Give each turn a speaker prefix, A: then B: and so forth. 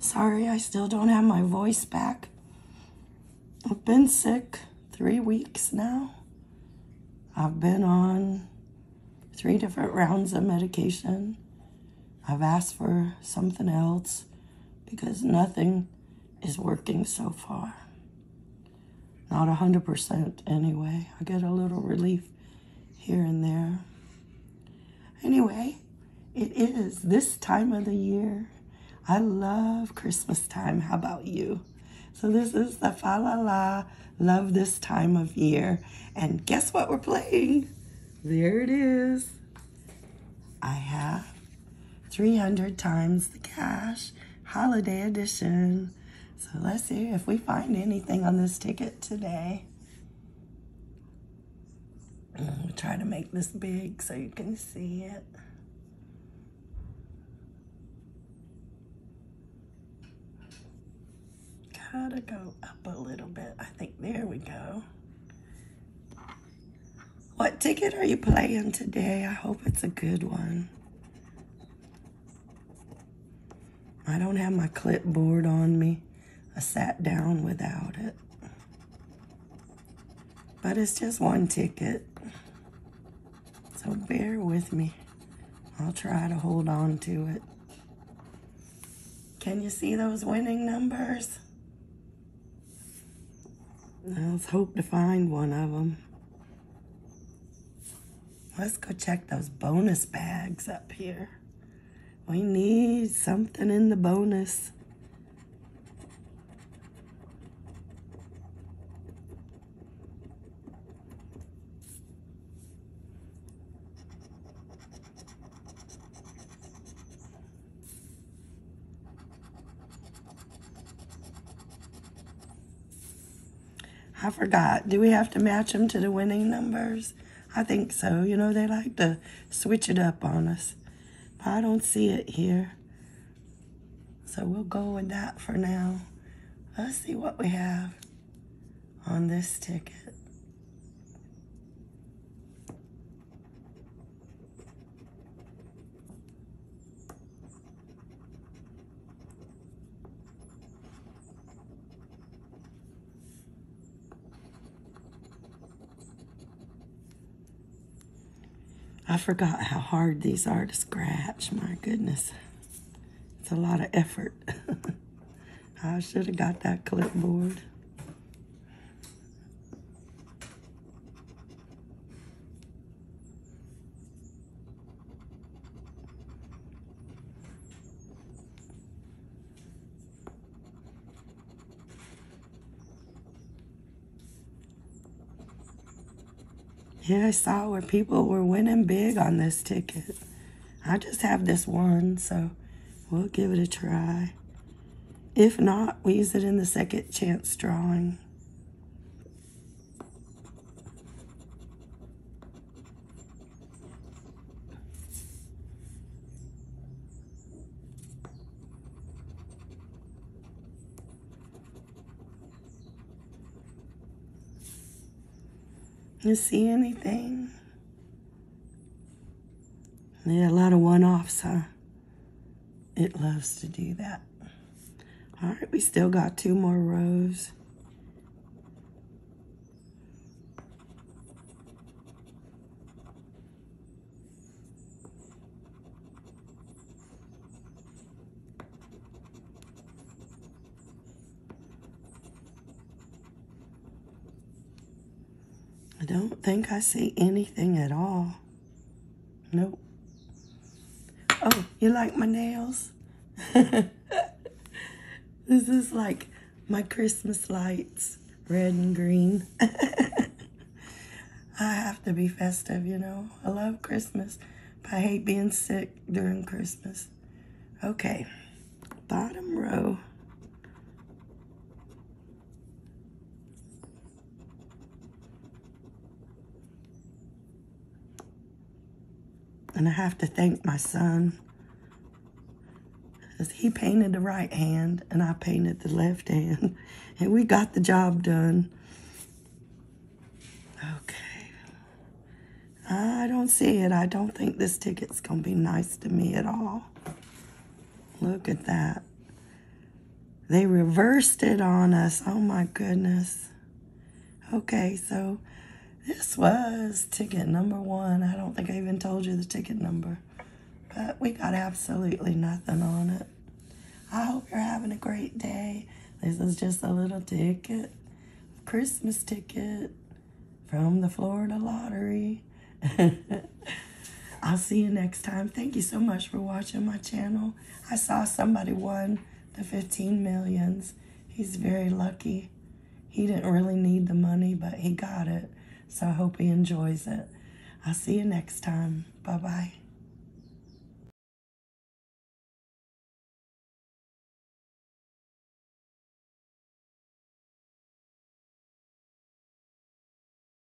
A: still don't have my voice back. I've been sick three weeks now. I've been on three different rounds of medication. I've asked for something else because nothing is working so far. Not 100% anyway. I get a little relief here and there. Anyway, it is this time of the year. I love Christmas time. How about you? So this is the Fa La La Love This Time of Year. And guess what we're playing? There it is. I have 300 times the cash holiday edition. So let's see if we find anything on this ticket today. I'm try to make this big so you can see it. Gotta go up a little bit. I think there we go. What ticket are you playing today? I hope it's a good one. I don't have my clipboard on me. I sat down without it. But it's just one ticket. So bear with me. I'll try to hold on to it. Can you see those winning numbers? Let's hope to find one of them. Let's go check those bonus bags up here. We need something in the bonus. I forgot. Do we have to match them to the winning numbers? I think so. You know, they like to switch it up on us. But I don't see it here. So we'll go with that for now. Let's see what we have on this ticket. I forgot how hard these are to scratch. My goodness. It's a lot of effort. I should have got that clipboard. Yeah, I saw where people were winning big on this ticket. I just have this one, so we'll give it a try. If not, we use it in the second chance drawing. You see anything? Yeah, a lot of one-offs, huh? It loves to do that. All right, we still got two more rows. I don't think I see anything at all. Nope. Oh, you like my nails? this is like my Christmas lights, red and green. I have to be festive, you know. I love Christmas, but I hate being sick during Christmas. Okay, bottom row. And I have to thank my son. Because he painted the right hand and I painted the left hand. And we got the job done. Okay. I don't see it. I don't think this ticket's going to be nice to me at all. Look at that. They reversed it on us. Oh my goodness. Okay, so this was ticket number one. I don't think I even told you the ticket number, but we got absolutely nothing on it. I hope you're having a great day. This is just a little ticket, Christmas ticket from the Florida Lottery. I'll see you next time. Thank you so much for watching my channel. I saw somebody won the 15 millions. He's very lucky. He didn't really need the money, but he got it. So I hope he enjoys it. I'll see you next time. Bye bye.